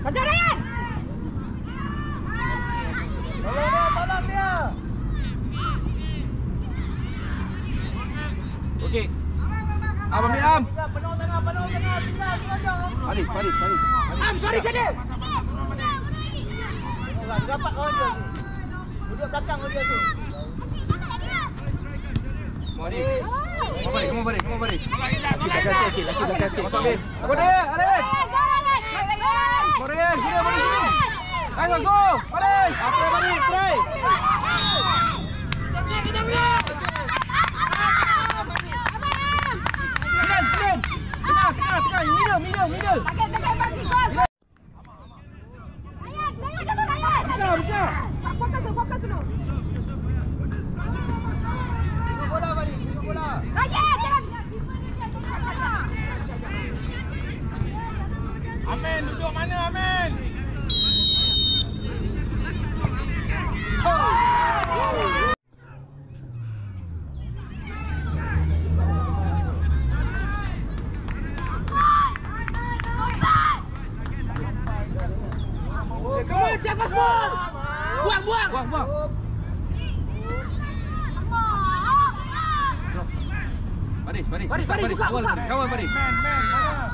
Kejar Ryan. Tolong dia, tolong dia. Okey. Am ambil am. Penuh tengah, penuh tengah. Tinggal, tinggal jauh. Farid, Farid, Farid. Am, sorry. Orang dapat orang dia tu. Duduk belakang dia tu. Farid. Come Farid, come Farid, come Farid. Laki belakang sikit, laki belakang sikit. Masuk Farid. Apa dia? Farid. Farid, sini Farid sini. Ayo go. Farid. Apa Farid? Try. Kiran, kiran. Tengah, tengah, tengah. Middle, middle, middle. Bisa, bisa. Fokus dulu, fokus dulu. Tengok bola Farid, tengok bola. Ryan, jangan. Amin, duduk mana Amin? Come on, check us ball. Buang, buang. Buang, buang. Farid, Farid. Farid, Farid, buka, buka. Kawal, Farid. Man, man, mana?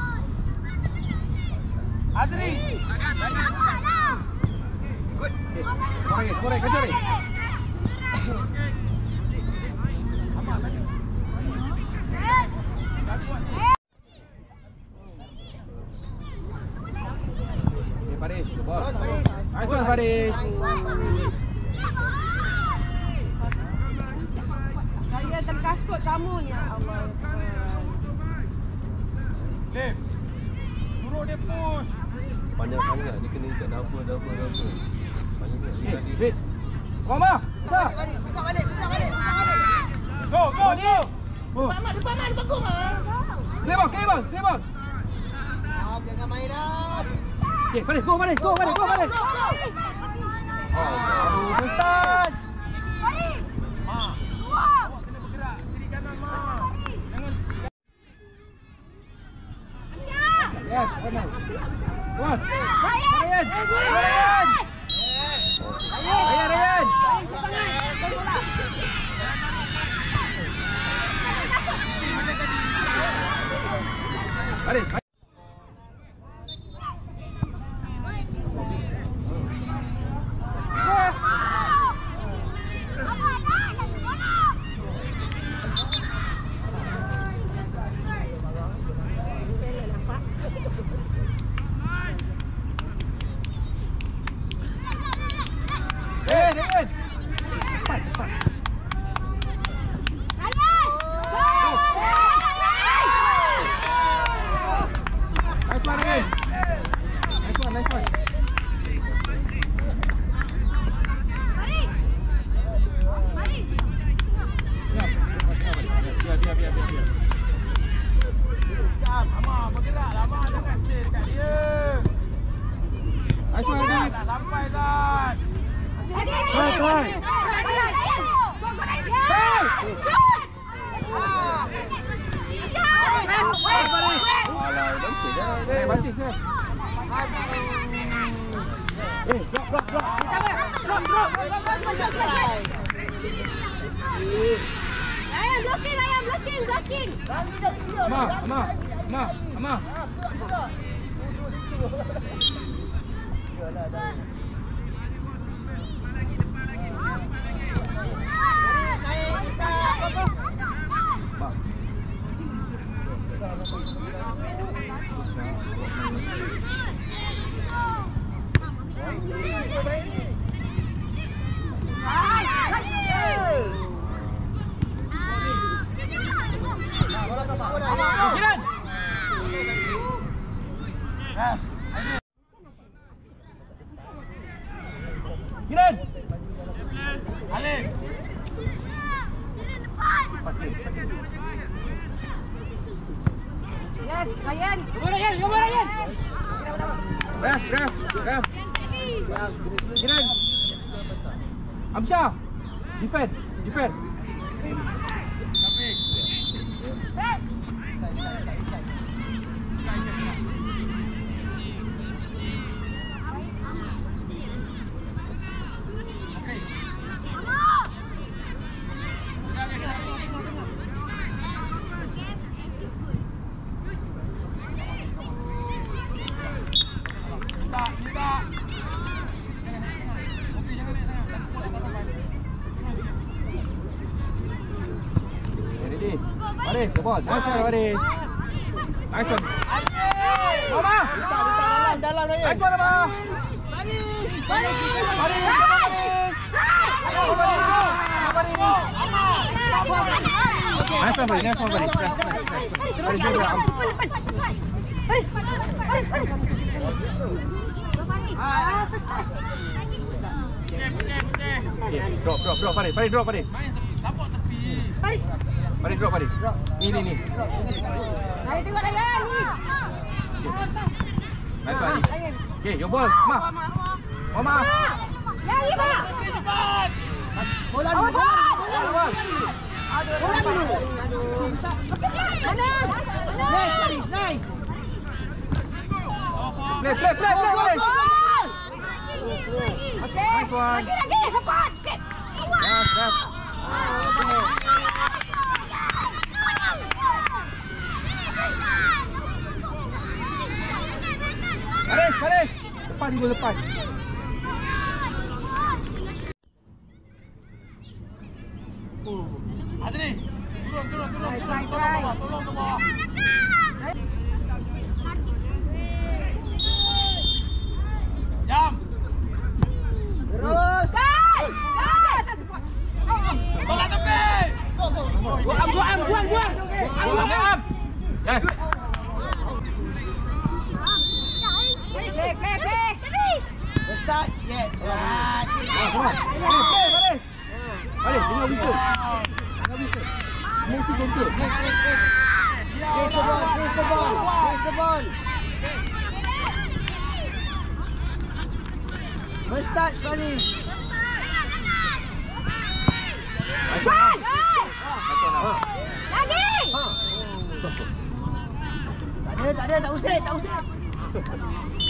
Adri. Korek, korek, kejar ni. Okay, Farid. Bos. Nice one, Farid. Ryan terkasut kamu ya Allah. Lim. Suruh dia push. Panjang sangat dia kena ikat double double double. Panjang sangat. Eh, wait. Mama. Farid, buka balik, buka balik, buka balik. Go, go, go. Oh. Mak, depan mak, depan kau mak. Clear ball, clear ball. Ah, jangan main dah. Okay, Farid, go, Farid, go, Farid, go, Farid. Aduh, Ustaz. Yes, Ryan. Come on. Ryan. Ryan. Ryan, Ryan. Farid. Farid. Eh, Ryan. Cepat, cepat. Nice one, Ryan. Nice one, nice one. Biar, biar, biar, biar, biar. Nice one, Adib. Alah, bantik dah. Eh, banting, sir. Eh, drop, drop, drop. Ryan blocking, Ryan blocking, blocking. Ama, ama, ama, ama. Bang. Yes, Ryan. Go Ryan, go Ryan. Ref, ref, ref. Kiran. Amsyah. Defend, defend. Ball. Nice one, Faris. Nice one. Mama. Letak, letak dalam, dalam Ryan. Nice one, Mama. Faris. Nice one, Faris. Nice one, Faris. Faris, dia berat. Okay, drop, drop, drop, Faris. Faris, drop, Faris. Faris, drop, Faris. Ni, ni, ni. Ayo tengok Ryan ni. Nice one, ni. Okay, your ball. Mama. Mama. Ya, ya, Pak. Bola dulu. ball. Ball. Bola dulu. Mana? Nice, Faris. Nice. Play, play, play, play. Okey. One. Lagi, lagi. Support sikit. Yes, yes. Faris, Faris. Lepas dia lepas. Try, try, try. Terus. Kan! Kan! Tak support. Buang, buang, buang, buang. Buang, buang. Yes. Play, play, play. First touch. Yeah. Ah, ada, tak ada, tak usik, tak usik.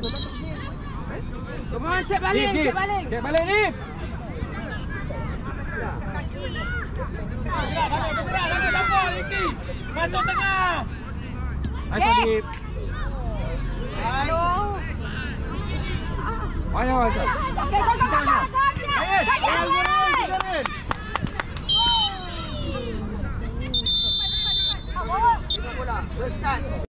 Come on, cek balik, cek balik. Cek balik, Nip. Nice one, Nip. Ayo, ayo. Okey, go, go, go, go, go,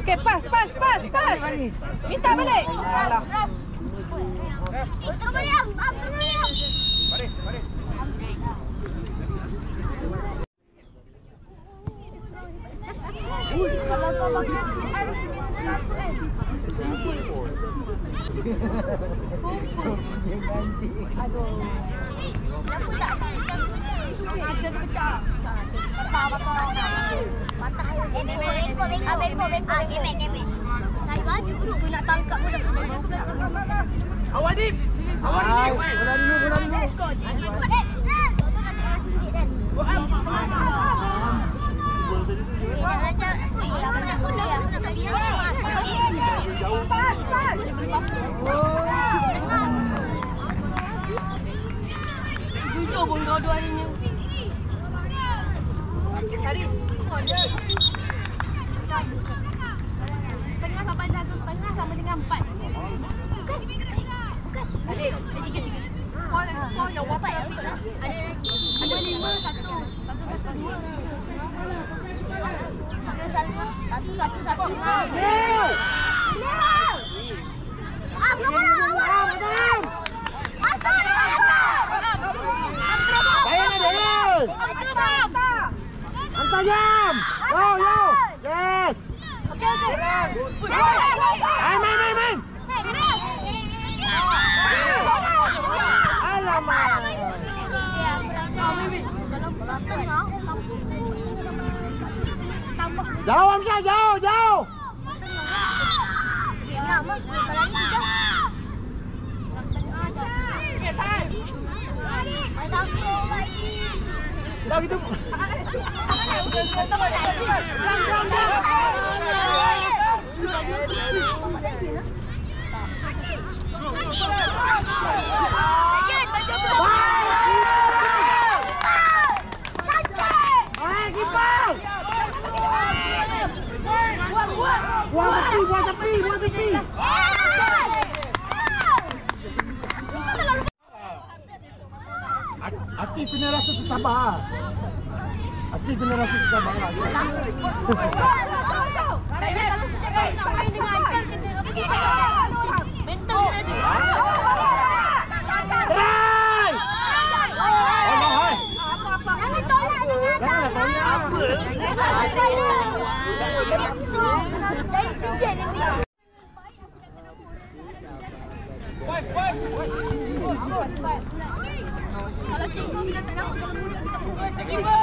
Okey, pas, pas, pas, pas. Minta balik. Alah. Faris, Faris. Kalau kau bagi PR, masuk kan? Aduh. Ada tu pecah. Patah, patah. Patah. Eh, bengkok, bengkok, bengkok. Bengkok, bengkok. Ah, gemek, gemek. Saya baju dulu nak tangkap pun dah. Awak Nip. Awak Hai, Nip. bola dulu, bola dulu. Let's go. Cepat, eh. Tonton nak kena singgit kan? Eh, nak raja. Eh, aku nak kuda. Aku nak bagi yang sama. Pas, pas. Tengah. Jujur pun dua-duanya. Haris, Tengah sampai satu setengah sama dengan empat. Bukan. Bukan. Ada. Ada tiga-tiga. Kau kau yang wapak lah. Ada ada lima satu. Satu satu dua. Satu satu satu satu satu. vô không sao vô vô đâu cái Thank you. Aki kena rasa tercabar. Aki kena rasa tercabar. Dari sikit ni. Kalau cikgu kata nama kalau muda kita buka. Cikgu!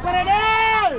Peredel!